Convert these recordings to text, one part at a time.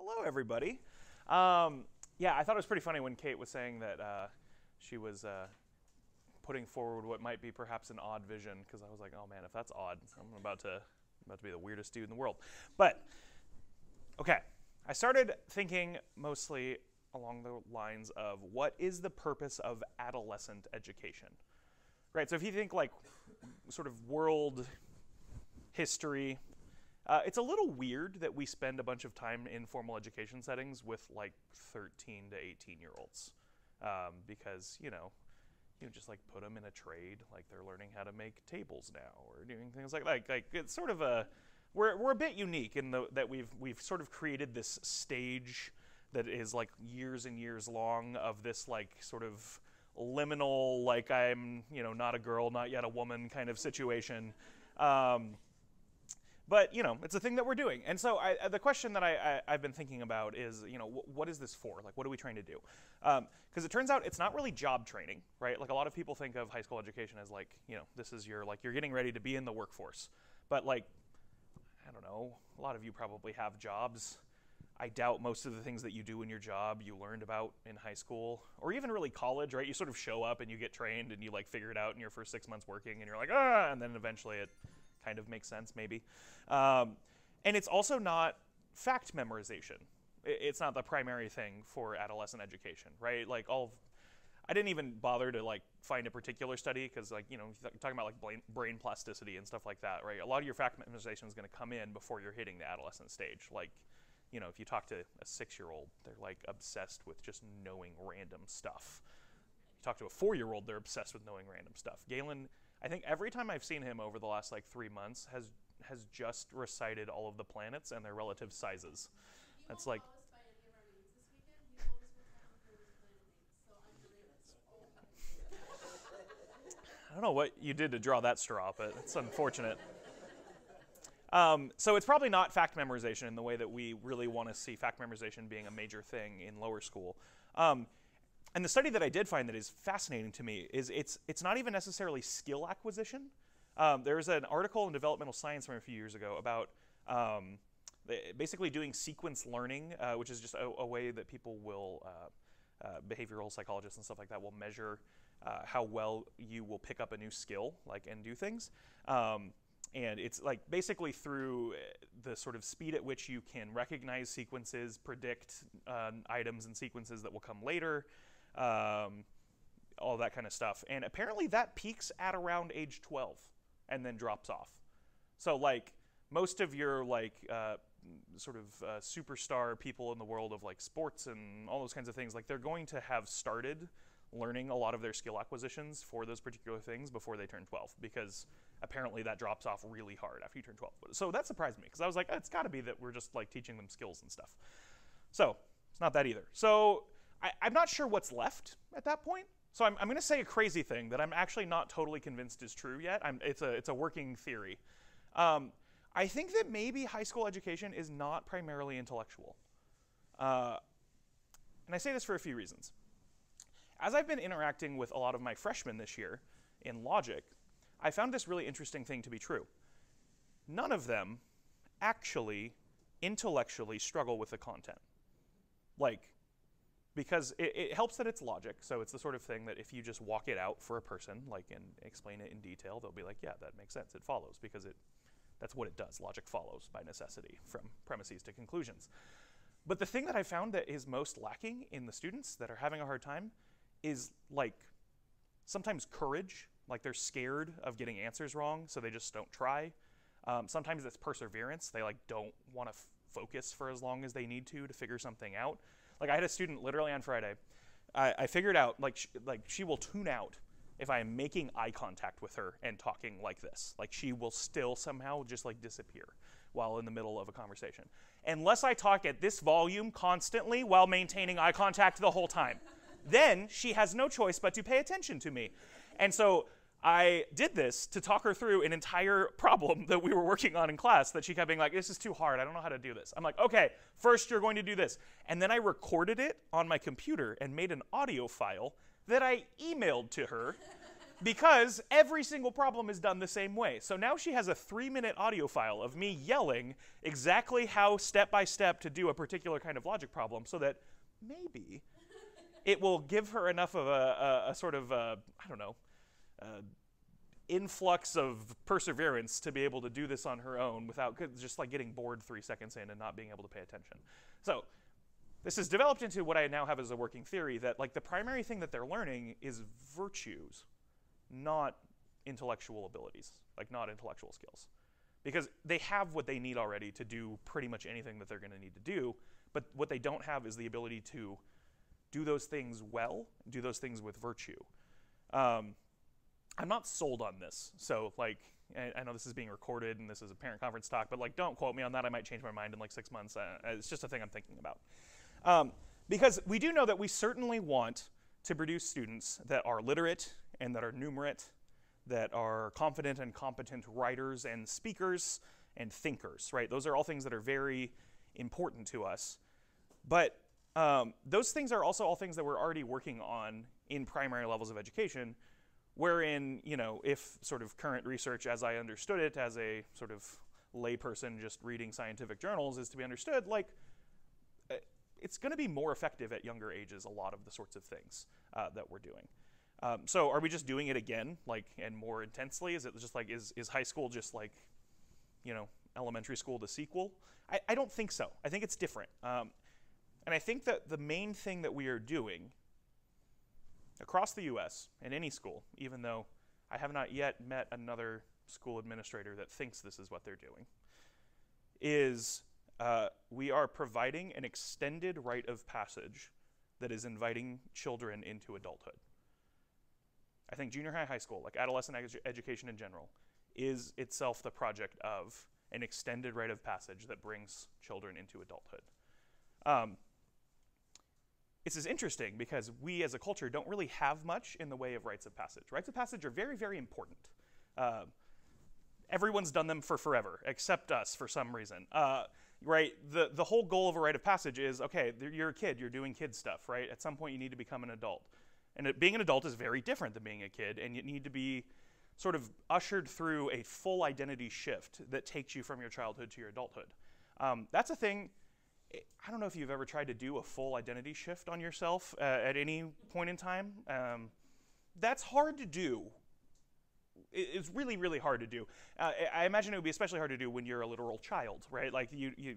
Hello, everybody. Um, yeah, I thought it was pretty funny when Kate was saying that uh, she was uh, putting forward what might be perhaps an odd vision, because I was like, oh man, if that's odd, I'm about to about to be the weirdest dude in the world. But okay, I started thinking mostly along the lines of what is the purpose of adolescent education, right? So if you think like sort of world history, uh, it's a little weird that we spend a bunch of time in formal education settings with like 13 to 18 year olds um, because you know you just like put them in a trade like they're learning how to make tables now or doing things like like like it's sort of a we're, we're a bit unique in the that we've we've sort of created this stage that is like years and years long of this like sort of liminal like I'm you know not a girl not yet a woman kind of situation. Um, but you know it's a thing that we're doing. And so I, the question that I, have been thinking about is you know wh- what is this for? Like what are we trying to do? Because um, it turns out it's not really job training right? Like a lot of people think of high school education as like you know this is your like you're getting ready to be in the workforce. But like i don't know a lot of you probably have jobs. I doubt most of the things that you do in your job you learned about in high school or even really college, right? You sort of show up and you get trained and you like figure it out in your first six months working and you're like, ah, and then eventually it kind of makes sense, maybe. Um, and it's also not fact memorization. It's not the primary thing for adolescent education, right? Like all, I didn't even bother to like find a particular study because like you know talking about like brain plasticity and stuff like that, right? A lot of your fact memorization is going to come in before you're hitting the adolescent stage. Like, you know, if you talk to a six-year-old, they're like obsessed with just knowing random stuff. You talk to a four-year-old, they're obsessed with knowing random stuff. Galen I think every time I've seen him over the last like three months has has just recited all of the planets and their relative sizes. That's like. I don't know what you did to draw that straw, but it's unfortunate. Um, so it's probably not fact memorization in the way that we really want to see fact memorization being a major thing in lower school. Um, and the study that I did find that is fascinating to me is it's, it's not even necessarily skill acquisition. Um, there's an article in Developmental Science from a few years ago about um, basically doing sequence learning, uh, which is just a, a, way that people will, uh, uh, behavioral psychologists and stuff like that, will measure uh, how well you will pick up a new skill, like and do things. Um, and it's like basically through the sort of speed at which you can recognize sequences, predict uh, items and sequences that will come later, um, all that kind of stuff. And apparently that peaks at around age 12 and then drops off. So like most of your like uh, sort of uh, superstar people in the world of like sports and all those kinds of things, like they're going to have started learning a lot of their skill acquisitions for those particular things before they turn 12 because apparently that drops off really hard after you turn 12. So that surprised me because I was like, oh, it's got to be that we're just like teaching them skills and stuff. So it's not that either. So I, am not sure what's left at that point. So I'm, I'm going to say a crazy thing that I'm actually not totally convinced is true yet. I'm, it's, a, it's a working theory. Um, I think that maybe high school education is not primarily intellectual. Uh, and I say this for a few reasons. As I've been interacting with a lot of my freshmen this year in logic, I found this really interesting thing to be true. None of them actually intellectually struggle with the content. Like, because it, it, helps that it's logic. So it's the sort of thing that if you just walk it out for a person, like and explain it in detail, they'll be like, yeah, that makes sense. It follows because it that's what it does. Logic follows by necessity from premises to conclusions. But the thing that I found that is most lacking in the students that are having a hard time is like sometimes courage, like they're scared of getting answers wrong, so they just don't try. Um, sometimes it's perseverance. They like don't want to focus for as long as they need to to figure something out. Like I had a student literally on Friday. I, I figured out like like she will tune out if I am making eye contact with her and talking like this. Like she will still somehow just like disappear while in the middle of a conversation. Unless I talk at this volume constantly while maintaining eye contact the whole time. then she has no choice but to pay attention to me. And so I did this to talk her through an entire problem that we were working on in class that she kept being like, this is too hard. I don't know how to do this. I'm like, okay, first you're going to do this. And then I recorded it on my computer and made an audio file that I emailed to her because every single problem is done the same way. So now she has a three minute audio file of me yelling exactly how step by step to do a particular kind of logic problem so that maybe it will give her enough of a, a, a sort of, I don't know, influx of perseverance to be able to do this on her own without just like getting bored three seconds in and not being able to pay attention. So this has developed into what I now have as a working theory that like the primary thing that they're learning is virtues, not intellectual abilities, like not intellectual skills. Because they have what they need already to do pretty much anything that they're going to need to do, but what they don't have is the ability to do those things well, do those things with virtue. Um, I'm not sold on this. So like, I, know this is being recorded and this is a parent conference talk, but like, don't quote me on that. I might change my mind in like six months. Uh, it's just a thing I'm thinking about. Um, because we do know that we certainly want to produce students that are literate and that are numerate, that are confident and competent writers and speakers and thinkers, right? Those are all things that are very important to us. But um, those things are also all things that we're already working on in primary levels of education, wherein, you know, if sort of current research as I understood it as a sort of layperson just reading scientific journals is to be understood, like, uh, it's going to be more effective at younger ages, a lot of the sorts of things uh, that we're doing. Um, so are we just doing it again, like, and more intensely? Is it just like, is, is high school just like, you know, elementary school the sequel? I, I don't think so. I think it's different. Um, and I think that the main thing that we are doing across the US in any school, even though I have not yet met another school administrator that thinks this is what they're doing, is uh, we are providing an extended rite of passage that is inviting children into adulthood. I think junior high, high school, like adolescent edu education in general, is itself the project of an extended rite of passage that brings children into adulthood. Um, this is interesting because we as a culture don't really have much in the way of rites of passage. Rites of passage are very, very important. Uh, everyone's done them for forever, except us for some reason. Uh, right? The, the whole goal of a rite of passage is okay, you're a kid, you're doing kid stuff, right? At some point, you need to become an adult. And it, being an adult is very different than being a kid, and you need to be sort of ushered through a full identity shift that takes you from your childhood to your adulthood. Um, that's a thing I don't know if you've ever tried to do a full identity shift on yourself uh, at any point in time. Um, that's hard to do. It's really, really hard to do. Uh, I imagine it would be especially hard to do when you're a literal child, right? Like you, you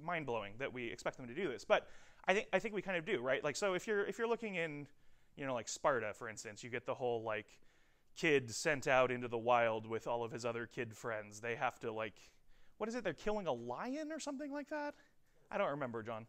mind blowing that we expect them to do this. But I think I think we kind of do, right? Like so, if you're if you're looking in, you know, like Sparta, for instance, you get the whole like kid sent out into the wild with all of his other kid friends. They have to like what is it? They're killing a lion or something like that? I don't remember, John.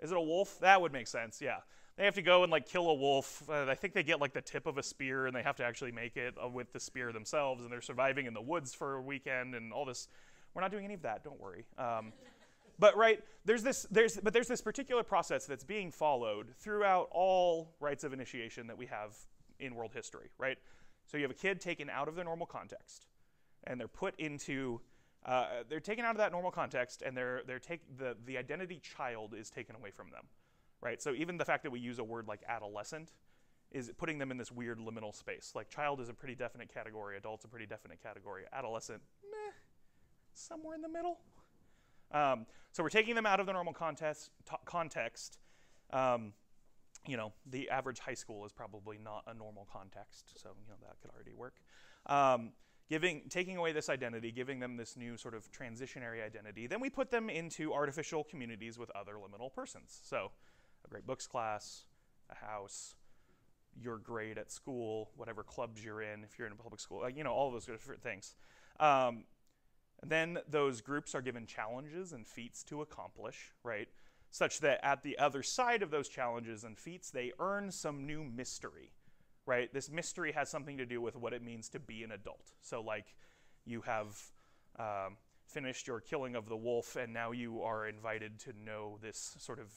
Is it a wolf? That would make sense, yeah. They have to go and like kill a wolf. Uh, I think they get like the tip of a spear and they have to actually make it uh, with the spear themselves and they're surviving in the woods for a weekend and all this. We're not doing any of that, don't worry. Um, but right, there's this, there's, but there's this particular process that's being followed throughout all rites of initiation that we have in world history, right? So you have a kid taken out of their normal context and they're put into uh, they're taken out of that normal context, and they're, they're take, the, the identity child is taken away from them, right? So even the fact that we use a word like adolescent is putting them in this weird liminal space. Like child is a pretty definite category, adult's a pretty definite category, adolescent, meh, somewhere in the middle. Um, so we're taking them out of the normal context. context. Um, you know, the average high school is probably not a normal context, so you know that could already work. Um, giving, taking away this identity, giving them this new sort of transitionary identity. Then we put them into artificial communities with other liminal persons. So a great books class, a house, your grade at school, whatever clubs you're in, if you're in a public school, like, you know, all those different things. Um, then those groups are given challenges and feats to accomplish, right? Such that at the other side of those challenges and feats, they earn some new mystery right? This mystery has something to do with what it means to be an adult. So, like, you have um, finished your killing of the wolf, and now you are invited to know this sort of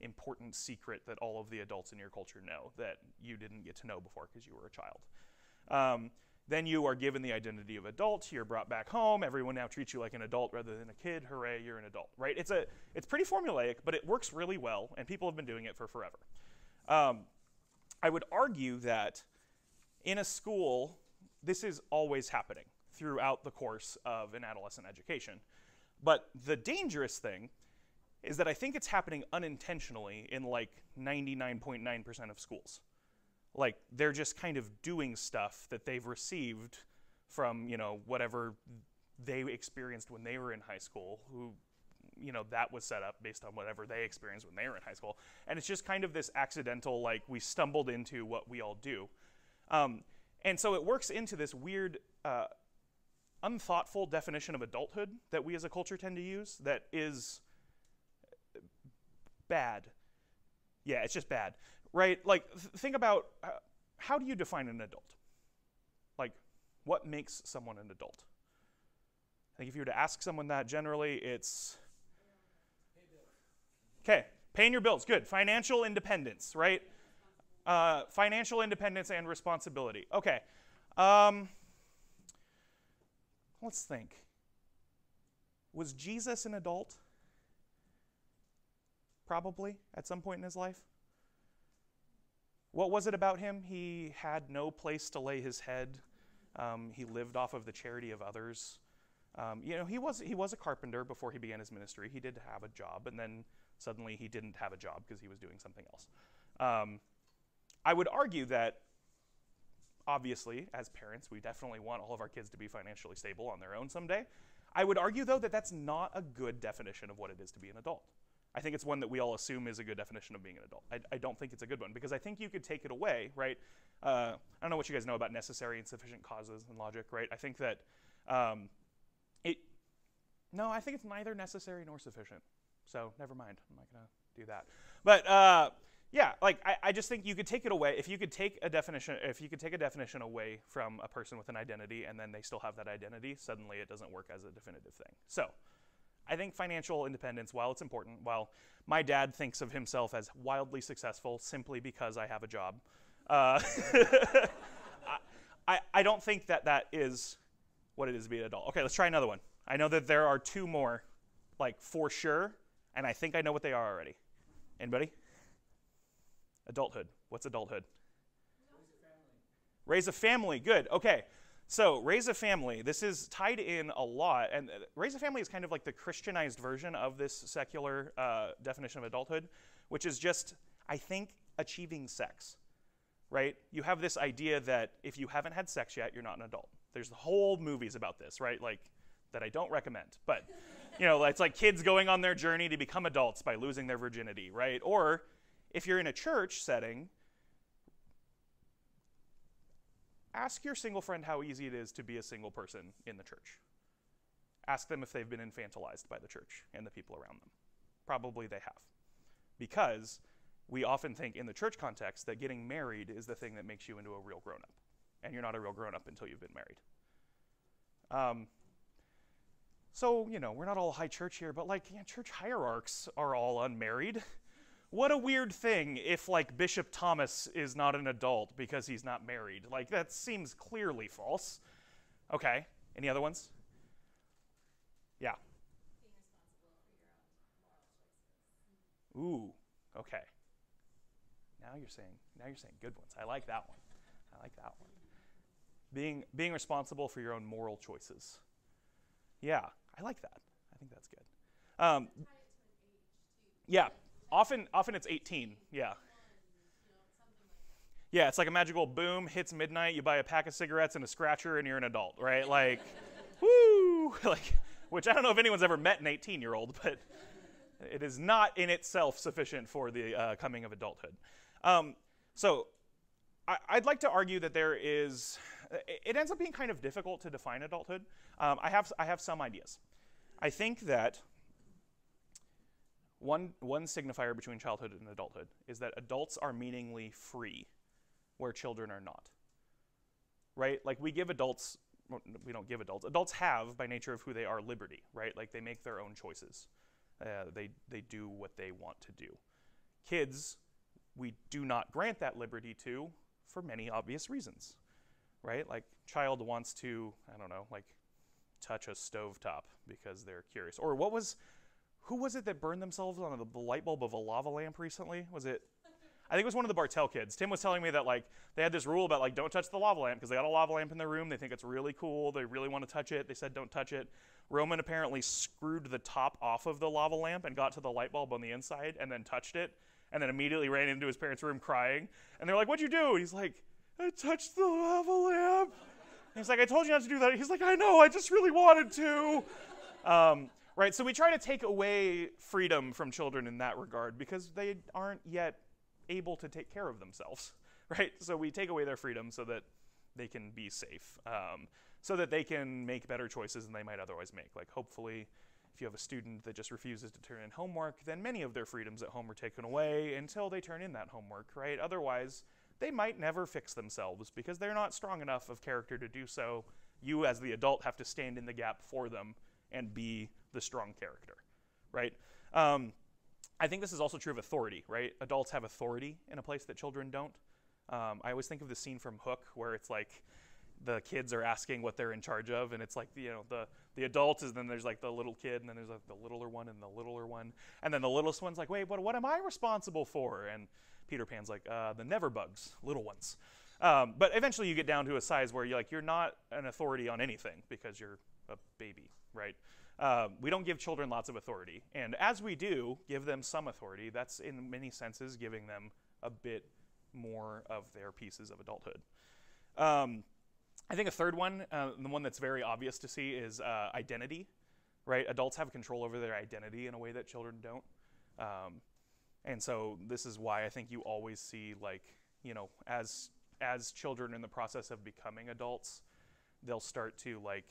important secret that all of the adults in your culture know that you didn't get to know before because you were a child. Um, then you are given the identity of adult. You're brought back home. Everyone now treats you like an adult rather than a kid. Hooray, you're an adult, right? It's a it's pretty formulaic, but it works really well, and people have been doing it for forever. Um, I would argue that in a school, this is always happening throughout the course of an adolescent education. But the dangerous thing is that I think it's happening unintentionally in like 99.9% of schools. Like they're just kind of doing stuff that they've received from, you know, whatever they experienced when they were in high school, who you know that was set up based on whatever they experienced when they were in high school. And it's just kind of this accidental like we stumbled into what we all do. Um, and so it works into this weird uh, unthoughtful definition of adulthood that we as a culture tend to use that is bad. Yeah it's just bad right? Like th- think about uh, how do you define an adult? Like what makes someone an adult? I think if you were to ask someone that generally, it's Okay, paying your bills, good. Financial independence, right? Uh, financial independence and responsibility. Okay. Um, let's think. Was Jesus an adult? Probably at some point in his life. What was it about him? He had no place to lay his head. Um, he lived off of the charity of others. Um, you know, he was he was a carpenter before he began his ministry. He did have a job, and then Suddenly he didn't have a job because he was doing something else. Um, I would argue that, obviously, as parents, we definitely want all of our kids to be financially stable on their own someday. I would argue, though, that that's not a good definition of what it is to be an adult. I think it's one that we all assume is a good definition of being an adult. I, I don't think it's a good one because I think you could take it away, right? Uh, I don't know what you guys know about necessary and sufficient causes and logic, right? I think that um, it, no, I think it's neither necessary nor sufficient. So never mind. I'm not going to do that. But uh, yeah, like I, I just think you could take it away. If you could take a definition, if you could take a definition away from a person with an identity and then they still have that identity, suddenly it doesn't work as a definitive thing. So I think financial independence, while it's important, while my dad thinks of himself as wildly successful simply because I have a job, uh, I, I don't think that that is what it is to be an adult. Okay, let's try another one. I know that there are two more, like for sure, and I think I know what they are already. Anybody? Adulthood. What's adulthood? Raise a family. Good. Okay. So, raise a family. This is tied in a lot. And uh, raise a family is kind of like the Christianized version of this secular uh, definition of adulthood, which is just, I think, achieving sex. Right? You have this idea that if you haven't had sex yet, you're not an adult. There's whole movies about this, right? Like, that I don't recommend. But you know, it's like kids going on their journey to become adults by losing their virginity, right? Or if you're in a church setting, ask your single friend how easy it is to be a single person in the church. Ask them if they've been infantilized by the church and the people around them. Probably they have. Because we often think in the church context that getting married is the thing that makes you into a real grown up. And you're not a real grown up until you've been married. Um, so, you know, we're not all high church here, but like, yeah, church hierarchs are all unmarried. What a weird thing if, like, Bishop Thomas is not an adult because he's not married. Like, that seems clearly false. Okay, any other ones? Yeah. Ooh, okay. Now you're saying now you're saying good ones. I like that one. I like that one. Being being responsible for your own moral choices. Yeah. I like that. I think that's good. Um, yeah, often often it's 18. Yeah. Yeah, it's like a magical boom hits midnight. You buy a pack of cigarettes and a scratcher, and you're an adult, right? Like, woo! Like, which I don't know if anyone's ever met an 18 year old, but it is not in itself sufficient for the uh, coming of adulthood. Um, so, I, would like to argue that there is it ends up being kind of difficult to define adulthood. Um, I, have, I have some ideas. I think that one, one signifier between childhood and adulthood is that adults are meaningly free, where children are not. Right? Like we give adults, we don't give adults, adults have, by nature of who they are, liberty, right? Like they make their own choices. Uh, they, they do what they want to do. Kids, we do not grant that liberty to for many obvious reasons right? Like child wants to, I don't know, like touch a stovetop because they're curious. Or what was, who was it that burned themselves on the, light bulb of a lava lamp recently? Was it, I think it was one of the Bartell kids. Tim was telling me that like they had this rule about like don't touch the lava lamp because they got a lava lamp in their room. They think it's really cool. They really want to touch it. They said don't touch it. Roman apparently screwed the top off of the lava lamp and got to the light bulb on the inside and then touched it and then immediately ran into his parents' room crying. And they're like, "What'd you do?" And he's like, "I touched the lava lamp." He's like, "I told you not to do that." He's like, "I know. I just really wanted to." Um, right? So we try to take away freedom from children in that regard because they aren't yet able to take care of themselves, right? So we take away their freedom so that they can be safe, um, so that they can make better choices than they might otherwise make. Like hopefully, if you have a student that just refuses to turn in homework, then many of their freedoms at home are taken away until they turn in that homework, right? Otherwise, they might never fix themselves because they're not strong enough of character to do so. You, as the adult, have to stand in the gap for them and be the strong character, right? Um, I think this is also true of authority, right? Adults have authority in a place that children don't. Um, I always think of the scene from Hook where it's like the kids are asking what they're in charge of, and it's like you know the the adult is then there's like the little kid, and then there's like the littler one and the littler one, and then the littlest one's like, wait, what what am I responsible for? And Peter Pan's like, uh, the never bugs, little ones. Um, but eventually you get down to a size where you're like you're not an authority on anything because you're a baby, right? Um, we don't give children lots of authority. And as we do give them some authority, that's in many senses giving them a bit more of their pieces of adulthood. Um, I think a third one, uh, the one that's very obvious to see, is uh, identity. Right? Adults have control over their identity in a way that children don't. Um, and so this is why I think you always see like you know as as children in the process of becoming adults, they'll start to like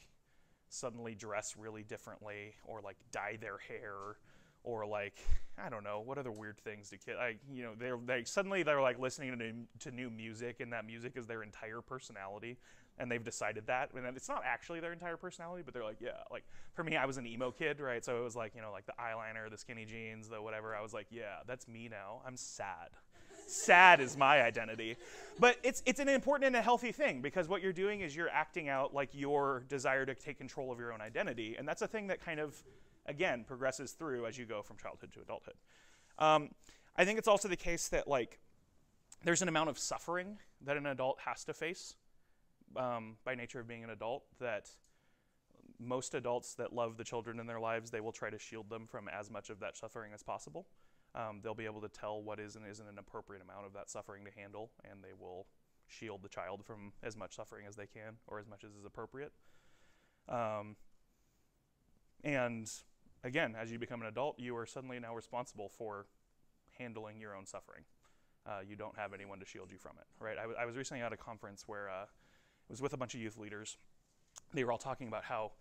suddenly dress really differently or like dye their hair or like I don't know what other weird things do kids like you know they're they suddenly they're like listening to new, to new music and that music is their entire personality and they've decided that and it's not actually their entire personality but they're like yeah like for me I was an emo kid right so it was like you know like the eyeliner the skinny jeans the whatever I was like yeah that's me now I'm sad sad is my identity. But it's, it's an important and a healthy thing because what you're doing is you're acting out like your desire to take control of your own identity. And that's a thing that kind of, again, progresses through as you go from childhood to adulthood. Um, I think it's also the case that like there's an amount of suffering that an adult has to face um, by nature of being an adult that most adults that love the children in their lives, they will try to shield them from as much of that suffering as possible. Um, they'll be able to tell what is and isn't an appropriate amount of that suffering to handle, and they will shield the child from as much suffering as they can or as much as is appropriate. Um, and again, as you become an adult, you are suddenly now responsible for handling your own suffering. Uh, you don't have anyone to shield you from it, right? I, was recently at a conference where uh, was with a bunch of youth leaders. They were all talking about how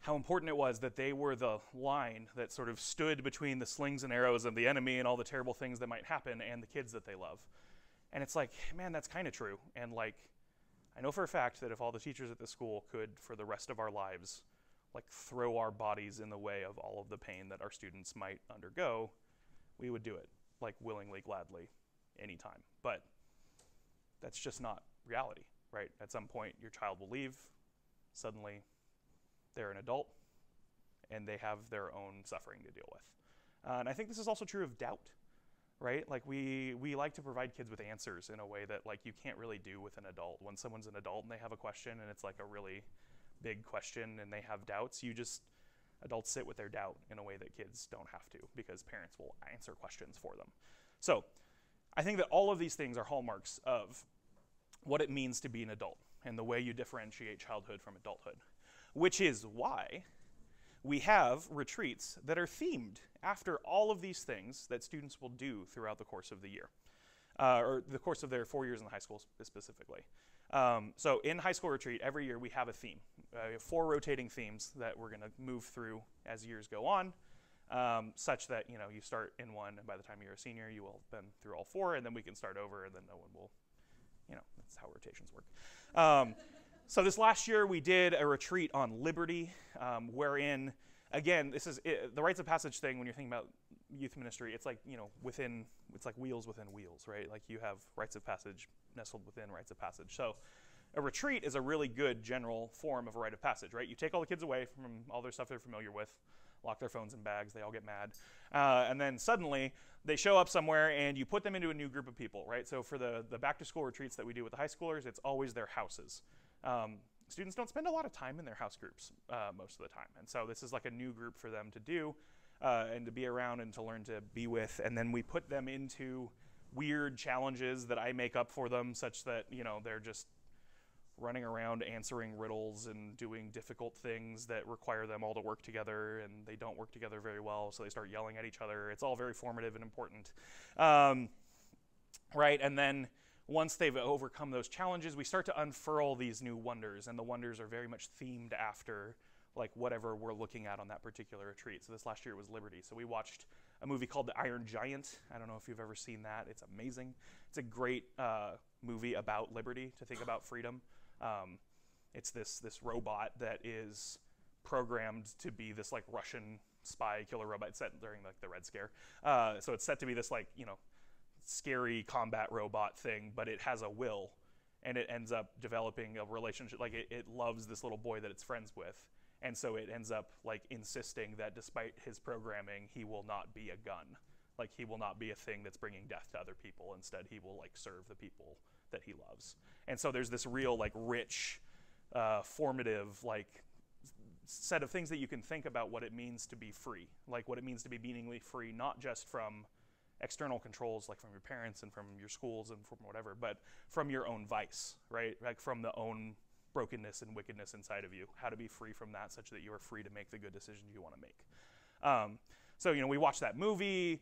how important it was that they were the line that sort of stood between the slings and arrows of the enemy and all the terrible things that might happen and the kids that they love. And it's like, man, that's kind of true. And like, I know for a fact that if all the teachers at the school could, for the rest of our lives, like throw our bodies in the way of all of the pain that our students might undergo, we would do it, like willingly, gladly, anytime. But that's just not reality, right? At some point, your child will leave. Suddenly, they're an adult and they have their own suffering to deal with. Uh, and I think this is also true of doubt, right? Like we we like to provide kids with answers in a way that like you can't really do with an adult. When someone's an adult and they have a question and it's like a really big question and they have doubts, you just adults sit with their doubt in a way that kids don't have to because parents will answer questions for them. So, I think that all of these things are hallmarks of what it means to be an adult and the way you differentiate childhood from adulthood which is why we have retreats that are themed after all of these things that students will do throughout the course of the year, uh, or the course of their four years in high school specifically. Um, so in high school retreat, every year we have a theme. Uh, we have four rotating themes that we're going to move through as years go on, um, such that you know you start in one, and by the time you're a senior, you will have been through all four, and then we can start over, and then no one will, you know, that's how rotations work. Um, so this last year we did a retreat on liberty, um, wherein, again, this is it, the rites of passage thing. When you're thinking about youth ministry, it's like you know within it's like wheels within wheels, right? Like you have rites of passage nestled within rites of passage. So a retreat is a really good general form of a rite of passage, right? You take all the kids away from all their stuff they're familiar with. Lock their phones in bags. They all get mad. Uh, and then suddenly they show up somewhere and you put them into a new group of people, right? So for the, the back to school retreats that we do with the high schoolers, it's always their houses. Um, students don't spend a lot of time in their house groups uh, most of the time. And so this is like a new group for them to do uh, and to be around and to learn to be with. And then we put them into weird challenges that I make up for them, such that, you know, they're just running around answering riddles and doing difficult things that require them all to work together, and they don't work together very well, so they start yelling at each other. It's all very formative and important. Um, right? And then once they've overcome those challenges, we start to unfurl these new wonders, and the wonders are very much themed after like whatever we're looking at on that particular retreat. So this last year was Liberty. So we watched a movie called The Iron Giant. I don't know if you've ever seen that. It's amazing. It's a great uh, movie about liberty, to think about freedom. Um, it's this this robot that is programmed to be this like Russian spy killer robot set during like the Red Scare. Uh, so it's set to be this like you know scary combat robot thing, but it has a will, and it ends up developing a relationship. Like it, it loves this little boy that it's friends with, and so it ends up like insisting that despite his programming, he will not be a gun. Like he will not be a thing that's bringing death to other people. Instead, he will like serve the people that he loves. And so there's this real like rich, uh, formative like set of things that you can think about what it means to be free, like what it means to be meaningfully free, not just from external controls like from your parents and from your schools and from whatever, but from your own vice, right? Like from the own brokenness and wickedness inside of you. How to be free from that, such that you are free to make the good decisions you want to make. Um, so you know, we watched that movie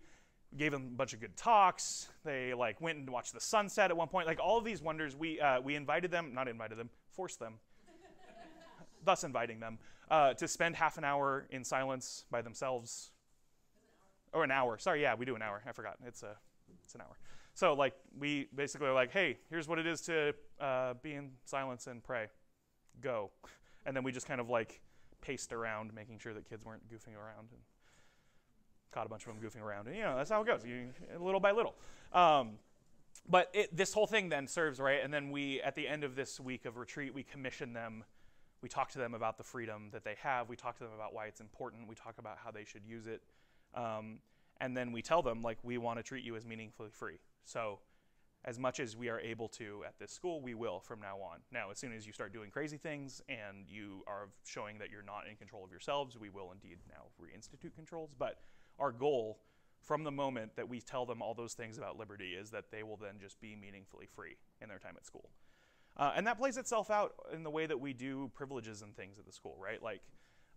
gave them a bunch of good talks. They like went and watched the sunset at one point. Like all of these wonders, we uh, we invited them, not invited them, forced them, thus inviting them uh, to spend half an hour in silence by themselves, or an hour. Sorry, yeah, we do an hour. I forgot. It's a it's an hour. So like we basically are like, hey, here's what it is to uh, be in silence and pray. Go, and then we just kind of like paced around, making sure that kids weren't goofing around and caught a bunch of them goofing around. And, you know, that's how it goes, you, little by little. Um, but it, this whole thing then serves, right? And then we, at the end of this week of retreat, we commission them. We talk to them about the freedom that they have. We talk to them about why it's important. We talk about how they should use it. Um, and then we tell them, like, we want to treat you as meaningfully free. So, as much as we are able to at this school, we will from now on. Now, as soon as you start doing crazy things and you are showing that you're not in control of yourselves, we will indeed now reinstitute controls. But our goal from the moment that we tell them all those things about liberty is that they will then just be meaningfully free in their time at school. Uh, and that plays itself out in the way that we do privileges and things at the school, right? Like,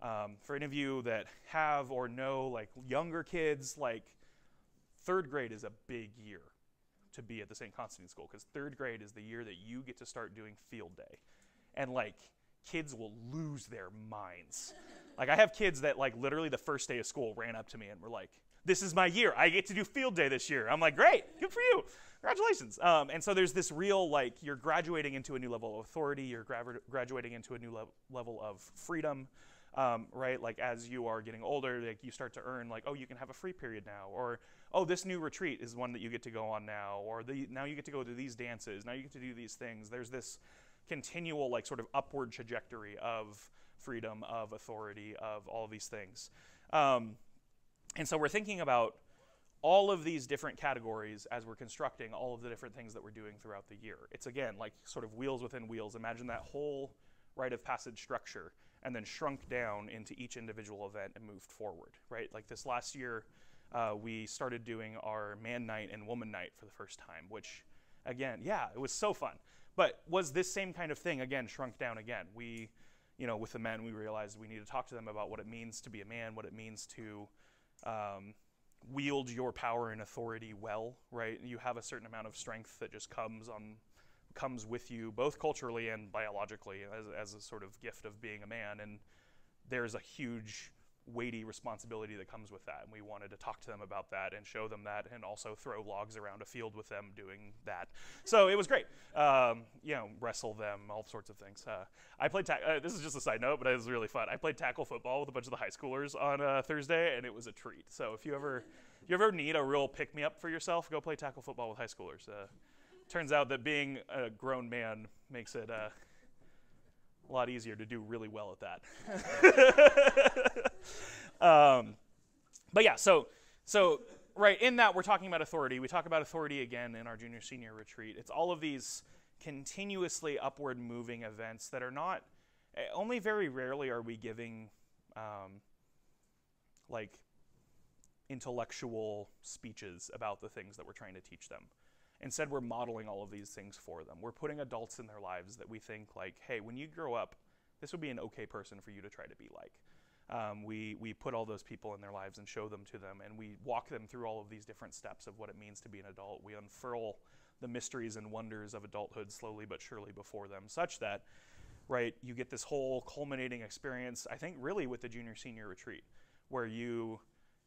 um, for any of you that have or know like younger kids, like third grade is a big year to be at the St. Constantine School because third grade is the year that you get to start doing field day. And like, kids will lose their minds. Like I have kids that like literally the first day of school ran up to me and were like, "This is my year. I get to do field day this year." I'm like, "Great, good for you, congratulations!" Um, and so there's this real like you're graduating into a new level of authority. You're gra- graduating into a new le- level of freedom. Um, right? Like as you are getting older, like you start to earn like, oh, you can have a free period now, or oh, this new retreat is one that you get to go on now, or the, now you get to go to these dances, now you get to do these things. There's this continual like sort of upward trajectory of freedom, of authority, of all of these things. Um, and so we're thinking about all of these different categories as we're constructing all of the different things that we're doing throughout the year. It's again like sort of wheels within wheels. Imagine that whole rite of passage structure and then shrunk down into each individual event and moved forward, right? Like this last year, uh, we started doing our man night and woman night for the first time, which again, yeah, it was so fun. But was this same kind of thing again shrunk down again? We you know, with the men, we realized we need to talk to them about what it means to be a man, what it means to um, wield your power and authority well, right? You have a certain amount of strength that just comes on comes with you both culturally and biologically as, as a sort of gift of being a man and there's a huge weighty responsibility that comes with that. And we wanted to talk to them about that and show them that and also throw logs around a field with them doing that. So it was great. Um, you know, wrestle them, all sorts of things. Uh, I played, ta- uh, this is just a side note, but it was really fun. I played tackle football with a bunch of the high schoolers on uh, Thursday and it was a treat. So if you ever, you ever need a real pick me up for yourself, go play tackle football with high schoolers. Uh, turns out that being a grown man makes it uh, a lot easier to do really well at that. um, but yeah, so so right in that we're talking about authority. We talk about authority again in our junior senior retreat. It's all of these continuously upward moving events that are not eh, only very rarely are we giving um, like intellectual speeches about the things that we're trying to teach them. Instead, we're modeling all of these things for them. We're putting adults in their lives that we think like, hey, when you grow up, this would be an okay person for you to try to be like. Um, we, we put all those people in their lives and show them to them, and we walk them through all of these different steps of what it means to be an adult. We unfurl the mysteries and wonders of adulthood slowly but surely before them, such that, right, you get this whole culminating experience, I think, really with the junior senior retreat, where you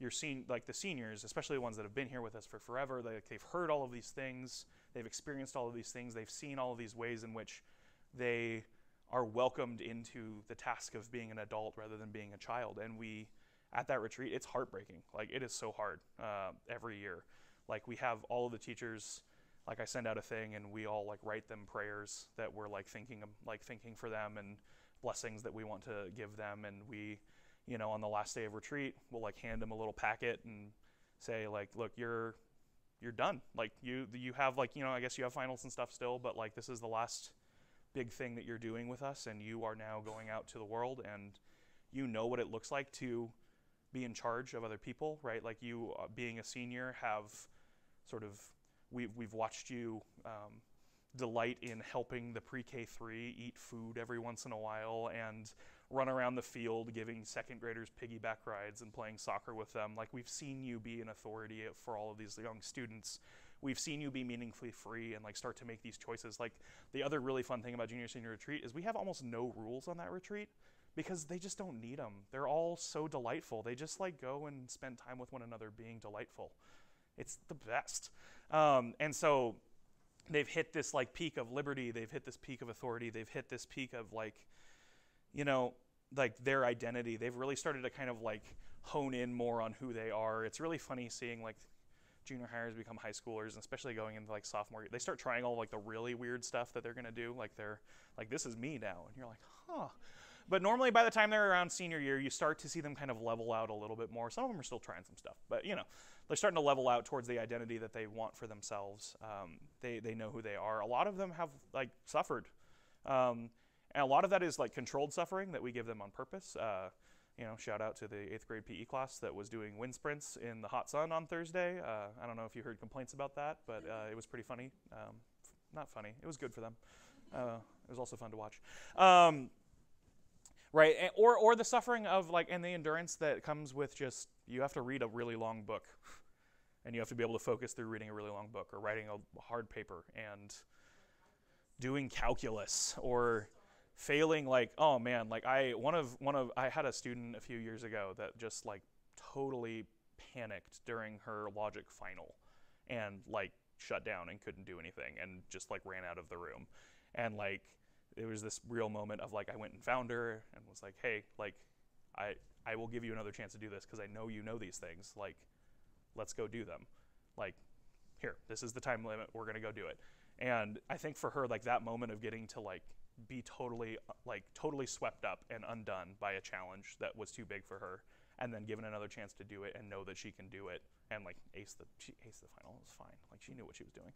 you're seeing like the seniors, especially the ones that have been here with us for forever, they, they've heard all of these things, they've experienced all of these things, they've seen all of these ways in which they are welcomed into the task of being an adult rather than being a child. And we, at that retreat, it's heartbreaking. Like it is so hard uh, every year. Like we have all of the teachers like I send out a thing and we all like write them prayers that we're like thinking like thinking for them and blessings that we want to give them and we you know on the last day of retreat we'll like hand them a little packet and say like look you're you're done. Like you you have like you know I guess you have finals and stuff still but like this is the last big thing that you're doing with us and you are now going out to the world and you know what it looks like to be in charge of other people right? Like you uh, being a senior have sort of We've, we've watched you um, delight in helping the pre K 3 eat food every once in a while and run around the field giving second graders piggyback rides and playing soccer with them. Like, we've seen you be an authority for all of these young students. We've seen you be meaningfully free and like start to make these choices. Like the other really fun thing about junior senior retreat is we have almost no rules on that retreat because they just don't need them. They're all so delightful. They just like go and spend time with one another being delightful. It's the best. Um, and so they've hit this like peak of liberty, they've hit this peak of authority, they've hit this peak of like, you know, like their identity. They've really started to kind of like hone in more on who they are. It's really funny seeing like junior hires become high schoolers, and especially going into like sophomore. They start trying all like the really weird stuff that they're gonna do. Like they're like, this is me now, and you're like, huh. But normally, by the time they're around senior year, you start to see them kind of level out a little bit more. Some of them are still trying some stuff, but you know, they're starting to level out towards the identity that they want for themselves. Um, they, they know who they are. A lot of them have like suffered. Um, and a lot of that is like controlled suffering that we give them on purpose. Uh, you know, shout out to the eighth grade PE class that was doing wind sprints in the hot sun on Thursday. Uh, I don't know if you heard complaints about that, but uh, it was pretty funny. Um, not funny. It was good for them. Uh, it was also fun to watch. Um, right, and, or or the suffering of like and the endurance that comes with just you have to read a really long book and you have to be able to focus through reading a really long book or writing a hard paper and doing calculus or failing like oh man like i one of one of i had a student a few years ago that just like totally panicked during her logic final and like shut down and couldn't do anything and just like ran out of the room and like it was this real moment of like i went and found her and was like hey like i i will give you another chance to do this because i know you know these things like let's go do them. Like, here, this is the time limit. We're gonna go do it. And I think for her, like that moment of getting to like be totally like totally swept up and undone by a challenge that was too big for her, and then given another chance to do it and know that she can do it and like ace the she ace the final. Was fine. Like she knew what she was doing.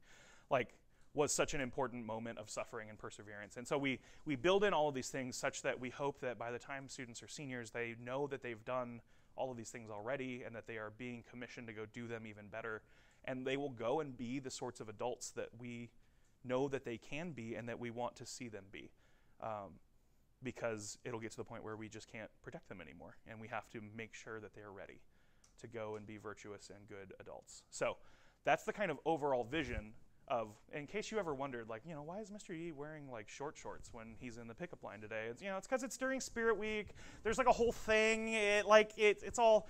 Like was such an important moment of suffering and perseverance. And so we we build in all of these things such that we hope that by the time students are seniors, they know that they've done all of these things already and that they are being commissioned to go do them even better. And they will go and be the sorts of adults that we know that they can be and that we want to see them be. Um, because it'll get to the point where we just can't protect them anymore. And we have to make sure that they are ready to go and be virtuous and good adults. So that's the kind of overall vision of in case you ever wondered like you know why is mr Yee wearing like short shorts when he's in the pickup line today it's you know it's because it's during spirit week there's like a whole thing it like it, it's all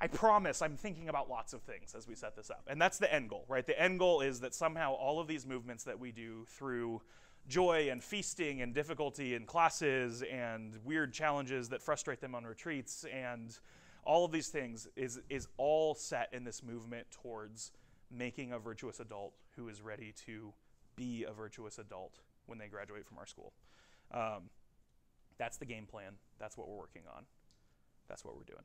i promise i'm thinking about lots of things as we set this up and that's the end goal right the end goal is that somehow all of these movements that we do through joy and feasting and difficulty in classes and weird challenges that frustrate them on retreats and all of these things is is all set in this movement towards making a virtuous adult who is ready to be a virtuous adult when they graduate from our school. Um, That's the game plan. That's what we're working on. That's what we're doing.